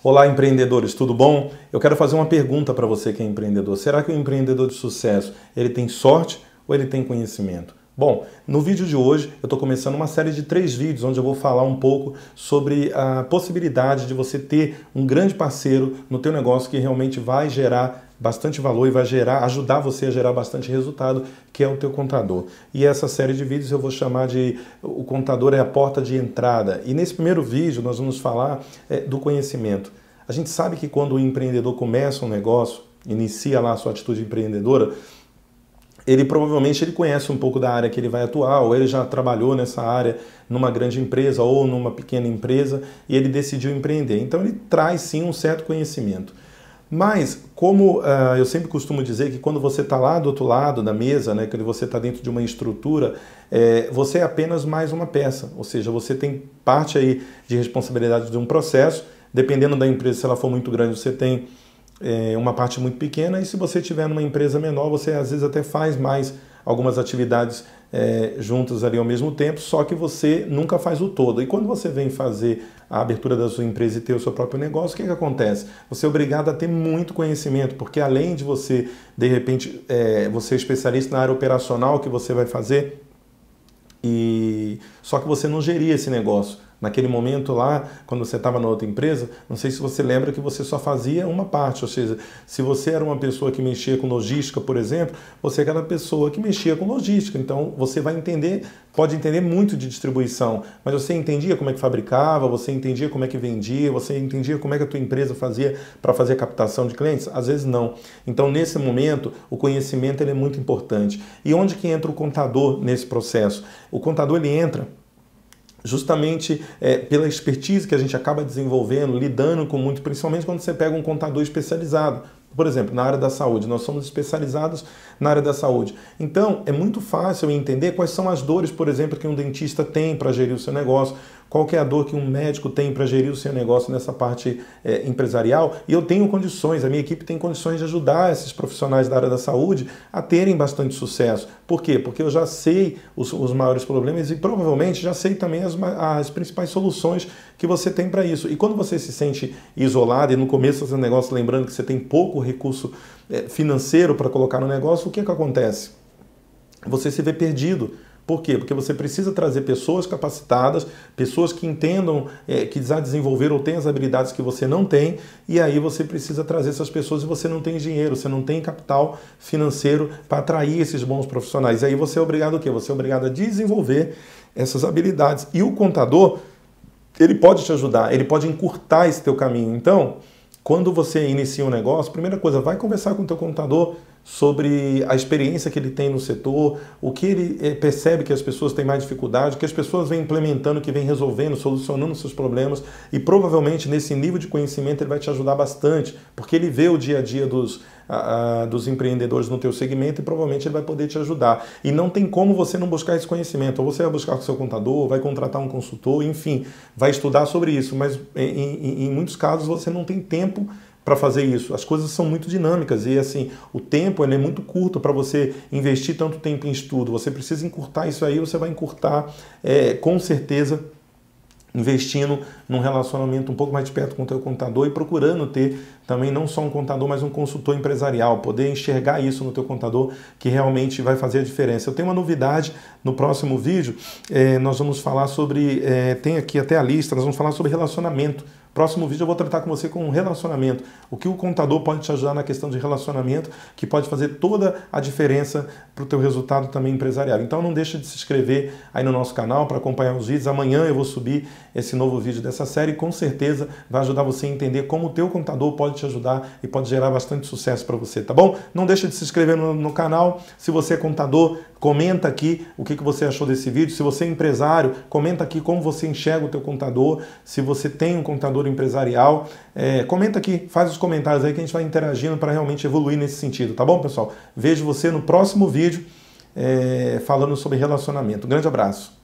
Olá, empreendedores, tudo bom? Eu quero fazer uma pergunta para você que é empreendedor. Será que o empreendedor de sucesso ele tem sorte ou ele tem conhecimento? Bom, no vídeo de hoje eu estou começando uma série de três vídeos onde eu vou falar um pouco sobre a possibilidade de você ter um grande parceiro no teu negócio que realmente vai gerar bastante valor e vai gerar, ajudar você a gerar bastante resultado, que é o teu contador. E essa série de vídeos eu vou chamar de o contador é a porta de entrada. E nesse primeiro vídeo nós vamos falar é, do conhecimento. A gente sabe que quando o empreendedor começa um negócio, inicia lá a sua atitude empreendedora, ele provavelmente ele conhece um pouco da área que ele vai atuar, ou ele já trabalhou nessa área numa grande empresa ou numa pequena empresa e ele decidiu empreender. Então ele traz sim um certo conhecimento. Mas, como uh, eu sempre costumo dizer que quando você está lá do outro lado da mesa, né, quando você está dentro de uma estrutura, é, você é apenas mais uma peça, ou seja, você tem parte aí de responsabilidade de um processo, dependendo da empresa, se ela for muito grande, você tem é, uma parte muito pequena, e se você tiver numa empresa menor, você às vezes até faz mais algumas atividades é, juntas ali ao mesmo tempo, só que você nunca faz o todo. E quando você vem fazer a abertura da sua empresa e ter o seu próprio negócio, o que, que acontece? Você é obrigado a ter muito conhecimento, porque além de você, de repente, é, você é especialista na área operacional que você vai fazer, e só que você não geria esse negócio. Naquele momento lá, quando você estava na outra empresa, não sei se você lembra que você só fazia uma parte, ou seja, se você era uma pessoa que mexia com logística, por exemplo, você era a pessoa que mexia com logística. Então você vai entender, pode entender muito de distribuição, mas você entendia como é que fabricava, você entendia como é que vendia, você entendia como é que a tua empresa fazia para fazer a captação de clientes? Às vezes não. Então nesse momento, o conhecimento ele é muito importante. E onde que entra o contador nesse processo? O contador ele entra justamente é, pela expertise que a gente acaba desenvolvendo, lidando com muito, principalmente quando você pega um contador especializado. Por exemplo, na área da saúde, nós somos especializados na área da saúde. Então, é muito fácil entender quais são as dores, por exemplo, que um dentista tem para gerir o seu negócio, qual é a dor que um médico tem para gerir o seu negócio nessa parte é, empresarial. E eu tenho condições, a minha equipe tem condições de ajudar esses profissionais da área da saúde a terem bastante sucesso. Por quê? Porque eu já sei os, os maiores problemas e provavelmente já sei também as, as principais soluções que você tem para isso. E quando você se sente isolado e no começo do seu negócio, lembrando que você tem pouco recurso é, financeiro para colocar no negócio, o que, que acontece? Você se vê perdido por quê? Porque você precisa trazer pessoas capacitadas, pessoas que entendam, é, que já desenvolveram ou têm as habilidades que você não tem, e aí você precisa trazer essas pessoas e você não tem dinheiro, você não tem capital financeiro para atrair esses bons profissionais. E aí você é obrigado o quê? Você é obrigado a desenvolver essas habilidades. E o contador, ele pode te ajudar, ele pode encurtar esse teu caminho. Então, quando você inicia um negócio, primeira coisa, vai conversar com o teu contador sobre a experiência que ele tem no setor, o que ele eh, percebe que as pessoas têm mais dificuldade, que as pessoas vêm implementando, que vêm resolvendo, solucionando seus problemas e provavelmente nesse nível de conhecimento ele vai te ajudar bastante, porque ele vê o dia a dia dos, a, a, dos empreendedores no teu segmento e provavelmente ele vai poder te ajudar. E não tem como você não buscar esse conhecimento, ou você vai buscar com seu contador, vai contratar um consultor, enfim, vai estudar sobre isso, mas em, em, em muitos casos você não tem tempo para fazer isso. As coisas são muito dinâmicas e assim, o tempo é muito curto para você investir tanto tempo em estudo. Você precisa encurtar isso aí, você vai encurtar é, com certeza investindo num relacionamento um pouco mais de perto com o teu contador e procurando ter também não só um contador, mas um consultor empresarial, poder enxergar isso no teu contador que realmente vai fazer a diferença. Eu tenho uma novidade no próximo vídeo, é, nós vamos falar sobre, é, tem aqui até a lista, nós vamos falar sobre relacionamento. Próximo vídeo eu vou tratar com você com relacionamento. O que o contador pode te ajudar na questão de relacionamento, que pode fazer toda a diferença para o teu resultado também empresarial. Então não deixa de se inscrever aí no nosso canal para acompanhar os vídeos. Amanhã eu vou subir esse novo vídeo dessa série com certeza vai ajudar você a entender como o teu contador pode te ajudar e pode gerar bastante sucesso para você, tá bom? Não deixa de se inscrever no, no canal. Se você é contador, comenta aqui o que, que você achou desse vídeo. Se você é empresário, comenta aqui como você enxerga o teu contador. Se você tem um contador empresarial. É, comenta aqui, faz os comentários aí que a gente vai interagindo para realmente evoluir nesse sentido, tá bom, pessoal? Vejo você no próximo vídeo é, falando sobre relacionamento. Um grande abraço.